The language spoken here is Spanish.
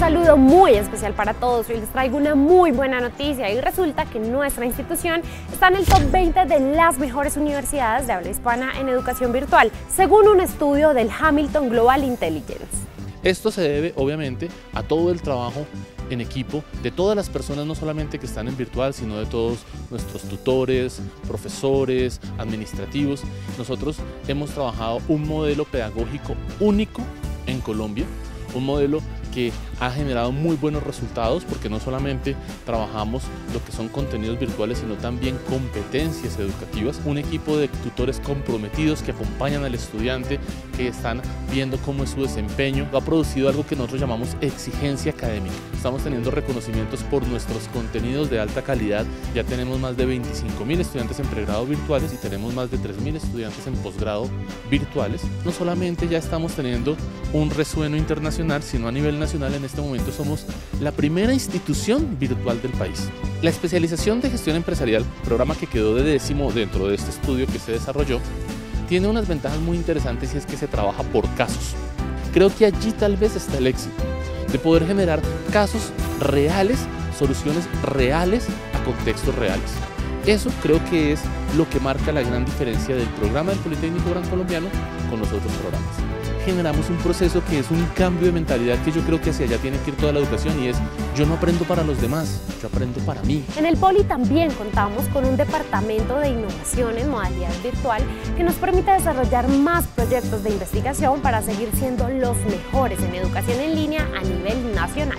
saludo muy especial para todos. Hoy les traigo una muy buena noticia y resulta que nuestra institución está en el top 20 de las mejores universidades de habla hispana en educación virtual, según un estudio del Hamilton Global Intelligence. Esto se debe obviamente a todo el trabajo en equipo de todas las personas, no solamente que están en virtual, sino de todos nuestros tutores, profesores, administrativos. Nosotros hemos trabajado un modelo pedagógico único en Colombia, un modelo que ha generado muy buenos resultados porque no solamente trabajamos lo que son contenidos virtuales, sino también competencias educativas. Un equipo de tutores comprometidos que acompañan al estudiante, que están viendo cómo es su desempeño. Ha producido algo que nosotros llamamos exigencia académica. Estamos teniendo reconocimientos por nuestros contenidos de alta calidad. Ya tenemos más de 25 mil estudiantes en pregrado virtuales y tenemos más de 3 mil estudiantes en posgrado virtuales. No solamente ya estamos teniendo un resueno internacional, sino a nivel nacional en este momento somos la primera institución virtual del país. La especialización de gestión empresarial, programa que quedó de décimo dentro de este estudio que se desarrolló, tiene unas ventajas muy interesantes y es que se trabaja por casos. Creo que allí tal vez está el éxito, de poder generar casos reales, soluciones reales a contextos reales. Eso creo que es lo que marca la gran diferencia del programa del Politécnico Gran Colombiano con los otros programas generamos un proceso que es un cambio de mentalidad que yo creo que hacia allá tiene que ir toda la educación y es yo no aprendo para los demás, yo aprendo para mí. En el Poli también contamos con un departamento de innovación en modalidad virtual que nos permite desarrollar más proyectos de investigación para seguir siendo los mejores en educación en línea a nivel nacional.